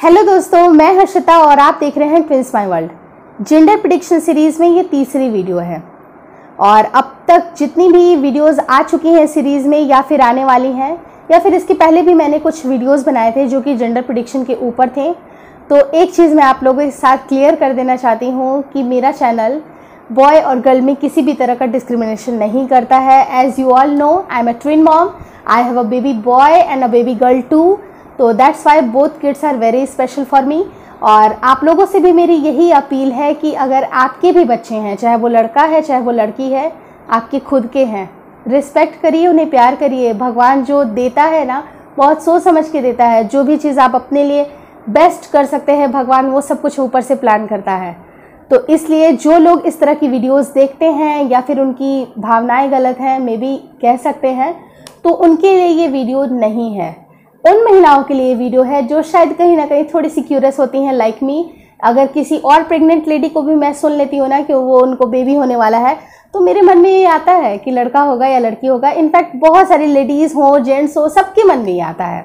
Hello दोस्तों, मैं हर्षिता और आप देख रहे हैं twins my world gender prediction series में ये तीसरी वीडियो है। और अब तक जितनी भी वीडियोस आ चुकी हैं सीरीज़ में, या फिर आने वाली हैं, या फिर इसके पहले भी मैंने कुछ वीडियोस बनाए थे जो कि जेंडर प्रिडिक्शन के ऊपर थे तो एक चीज़ मैं आप लोगों के साथ क्लियर कर देना चाहती हूँ कि मेरा चैनल बॉय और गर्ल में किसी भी तरह का डिस्क्रिमिनेशन नहीं करता है। As you all know I am a twin mom I have a baby boy and a baby girl too तो that's why both kids are very special for me और आप लोगों से भी मेरी यही अपील है कि अगर आपके भी बच्चे हैं, चाहे वो लड़का है, चाहे वो लड़की है, आपके खुद के हैं। रिस्पेक्ट करिए, उन्हें प्यार करिए। भगवान जो देता है ना, बहुत सोच समझ के देता है। जो भी चीज़ आप अपने लिए बेस्ट कर सकते हैं, भगवान वो सब कुछ ऊपर से प्लान करता है। तो इसलिए जो लोग इस तरह की वीडियोस देखते हैं या फिर उनकी भावनाएँ गलत हैं मे बी कह सकते हैं तो उनके लिए ये वीडियो नहीं है। उन महिलाओं के लिए वीडियो है जो शायद कहीं ना कहीं थोड़ी सी क्यूरियस होती हैं लाइक मी अगर किसी और प्रेग्नेंट लेडी को भी मैं सुन लेती हूँ ना कि वो उनको बेबी होने वाला है तो मेरे मन में ये आता है कि लड़का होगा या लड़की होगा. इनफैक्ट बहुत सारी लेडीज़ हो जेंट्स हो, सबके मन में ये आता है.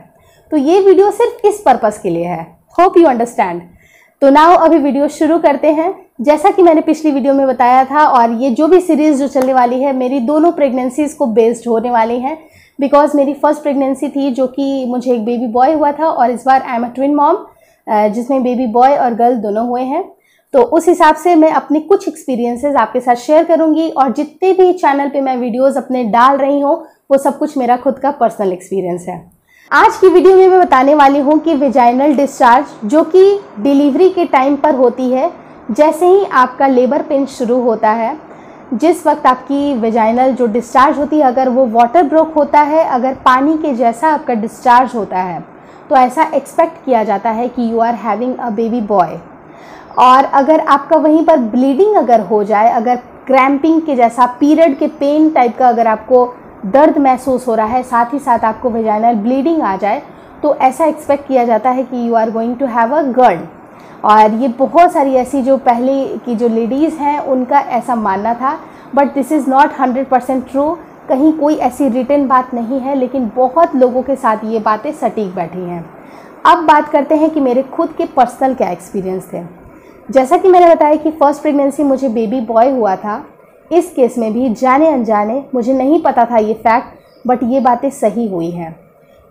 तो ये वीडियो सिर्फ़ इस पर्पज़ के लिए है. होप यू अंडरस्टैंड तो नाउ अभी वीडियो शुरू करते हैं. जैसा कि मैंने पिछली वीडियो में बताया था, और ये जो भी सीरीज़ जो चलने वाली है, मेरी दोनों प्रेगनेंसीज को बेस्ड होने वाली हैं. बिकॉज़ मेरी फ़र्स्ट प्रेगनेंसी थी जो कि मुझे एक बेबी बॉय हुआ था और इस बार I am a twin mom जिसमें बेबी बॉय और गर्ल दोनों हुए हैं। तो उस हिसाब से मैं अपने कुछ एक्सपीरियंसेस आपके साथ शेयर करूँगी और जितने भी चैनल पे मैं वीडियोस अपने डाल रही हूँ, वो सब कुछ मेरा खुद का पर्सनल एक्सपीरियंस है। आज की वीडियो में मैं बताने वाली हूँ कि विजाइनल डिस्चार्ज जो कि डिलीवरी के टाइम पर होती है, जैसे ही आपका लेबर पेन शुरू होता है जिस वक्त आपकी वेजाइनल जो डिस्चार्ज होती है, अगर वो वाटर ब्रोक होता है, अगर पानी के जैसा आपका डिस्चार्ज होता है तो ऐसा एक्सपेक्ट किया जाता है कि you are having a baby boy और अगर आपका वहीं पर ब्लीडिंग अगर हो जाए, अगर क्रैम्पिंग के जैसा पीरियड के पेन टाइप का अगर आपको दर्द महसूस हो रहा है, साथ ही साथ आपको वेजाइनल ब्लीडिंग आ जाए तो ऐसा एक्सपेक्ट किया जाता है कि you are going to have a girl और ये बहुत सारी ऐसी जो पहले की जो लेडीज़ हैं, उनका ऐसा मानना था। But this is not hundred percent true कहीं कोई ऐसी रिटर्न बात नहीं है, लेकिन बहुत लोगों के साथ ये बातें सटीक बैठी हैं। अब बात करते हैं कि मेरे खुद के पर्सनल क्या एक्सपीरियंस थे। जैसा कि मैंने बताया कि फ़र्स्ट प्रेगनेंसी मुझे बेबी बॉय हुआ था, इस केस में भी जाने अनजाने मुझे नहीं पता था ये फैक्ट बट ये बातें सही हुई हैं।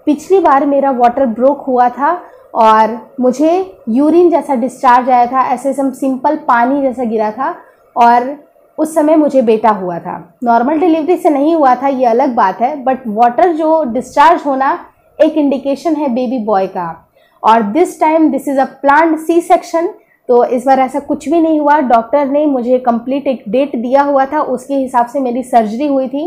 पिछली बार मेरा वाटर ब्रोक हुआ था और मुझे यूरिन जैसा डिस्चार्ज आया था ऐसे सम सिंपल पानी जैसा गिरा था और उस समय मुझे बेटा हुआ था। नॉर्मल डिलीवरी से नहीं हुआ था, ये अलग बात है बट वाटर जो डिस्चार्ज होना एक इंडिकेशन है बेबी बॉय का। और this time this is a plan C section तो इस बार ऐसा कुछ भी नहीं हुआ। डॉक्टर ने मुझे कंप्लीट एक डेट दिया हुआ था, उसके हिसाब से मेरी सर्जरी हुई थी।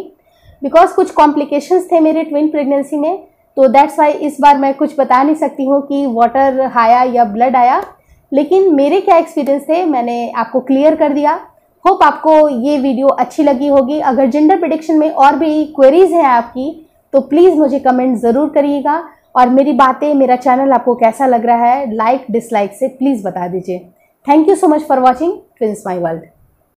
बिकॉज़ कुछ कॉम्प्लिकेशंस थे मेरे ट्विन प्रेगनेंसी में तो दैट्स वाई इस बार मैं कुछ बता नहीं सकती हूँ कि वाटर आया या ब्लड आया। लेकिन मेरे क्या एक्सपीरियंस थे, मैंने आपको क्लियर कर दिया। होप आपको ये वीडियो अच्छी लगी होगी। अगर जेंडर प्रिडिक्शन में और भी क्वेरीज हैं आपकी तो प्लीज़ मुझे कमेंट ज़रूर करिएगा। और मेरी बातें, मेरा चैनल आपको कैसा लग रहा है लाइक डिसलाइक से प्लीज़ बता दीजिए। Thank you so much for watching twins my world